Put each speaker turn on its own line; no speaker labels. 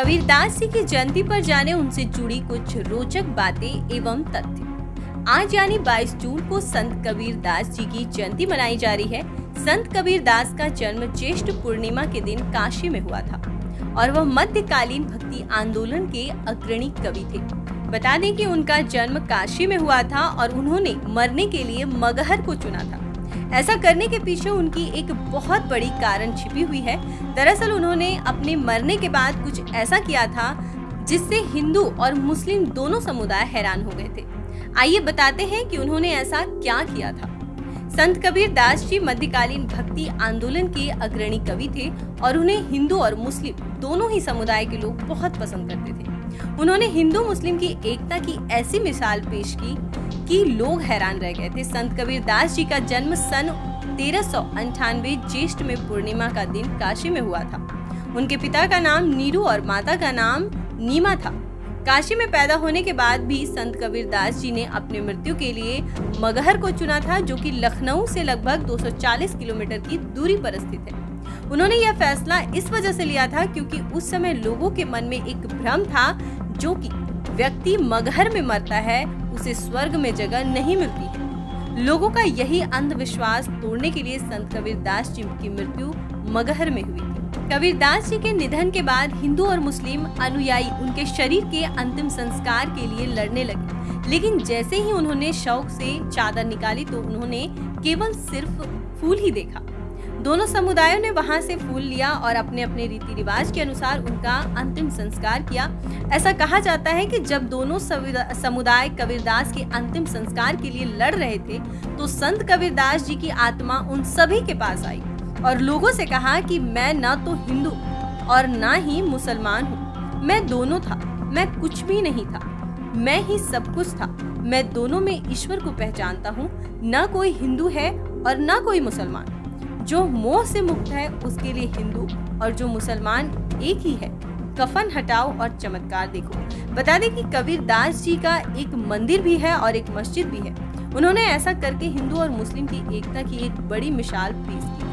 कबीरदास जी की जयंती पर जाने उनसे जुड़ी कुछ रोचक बातें एवं तथ्य। आज यानी 22 जून को संत कबीर दास जी की जयंती मनाई जा रही है। संत कबीर दास का जन्म ज्येष्ठ पूर्णिमा के दिन काशी में हुआ था और वह मध्यकालीन भक्ति आंदोलन के अग्रणी कवि थे। बता दें कि उनका जन्म काशी में हुआ था और उन्होंने मरने के लिए मगहर को चुना था। ऐसा करने के पीछे उनकी एक बहुत बड़ी कारण छिपी हुई है। दरअसल उन्होंने अपने मरने के बाद कुछ ऐसा किया था, जिससे हिंदू और मुस्लिम दोनों समुदाय हैरान हो गए थे। आइए बताते हैं कि उन्होंने ऐसा क्या किया था। संत कबीर दास जी मध्यकालीन भक्ति आंदोलन के अग्रणी कवि थे और उन्हें हिंदू और मुस्लिम दोनों ही समुदाय के लोग बहुत पसंद करते थे। उन्होंने हिंदू मुस्लिम की एकता की ऐसी मिसाल पेश की कि लोग हैरान रह गए थे। संत कबीर दास जी का जन्म सन तेरह सौ अंठानवे ज्येष्ठ में पूर्णिमा का दिन काशी में हुआ था। उनके पिता का नाम नीरू और माता का नाम नीमा था। काशी में पैदा होने के बाद भी संत कबीर दास जी ने अपने मृत्यु के लिए मगहर को चुना था, जो कि लखनऊ से लगभग 240 किलोमीटर की दूरी पर स्थित है। उन्होंने यह फैसला इस वजह से लिया था क्योंकि उस समय लोगों के मन में एक भ्रम था, जो कि व्यक्ति मगहर में मरता है, उसे स्वर्ग में जगह नहीं मिलती है। लोगों का यही अंधविश्वास तोड़ने के लिए संत कबीर दास जी की मृत्यु मगहर में हुई कबीर दास जी के निधन के बाद हिंदू और मुस्लिम अनुयायी उनके शरीर के अंतिम संस्कार के लिए लड़ने लगे। लेकिन जैसे ही उन्होंने शौक से चादर निकाली तो उन्होंने केवल सिर्फ़ फूल ही देखा। दोनों समुदायों ने वहाँ से फूल लिया और अपने अपने रीति रिवाज के अनुसार उनका अंतिम संस्कार किया। ऐसा कहा जाता है कि जब दोनों समुदाय कबीरदास के अंतिम संस्कार के लिए लड़ रहे थे तो संत कबीरदास जी की आत्मा उन सभी के पास आई और लोगों से कहा कि मैं न तो हिंदू और न ही मुसलमान हूँ। मैं दोनों था, मैं कुछ भी नहीं था, मैं ही सब कुछ था। मैं दोनों में ईश्वर को पहचानता हूँ, न कोई हिंदू है और न कोई मुसलमान। जो मोह से मुक्त है, उसके लिए हिंदू और जो मुसलमान एक ही है। कफन हटाओ और चमत्कार देखो। बता दें कि कबीर दास जी का एक मंदिर भी है और एक मस्जिद भी है। उन्होंने ऐसा करके हिंदू और मुस्लिम की एकता की एक बड़ी मिसाल पेश की।